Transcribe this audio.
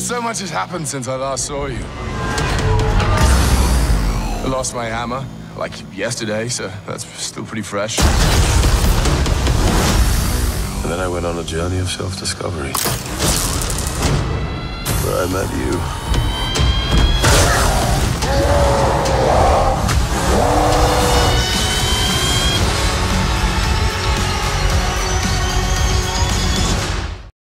So much has happened since I last saw you. I lost my hammer, like yesterday, so that's still pretty fresh. And then I went on a journey of self-discovery. Where I met you.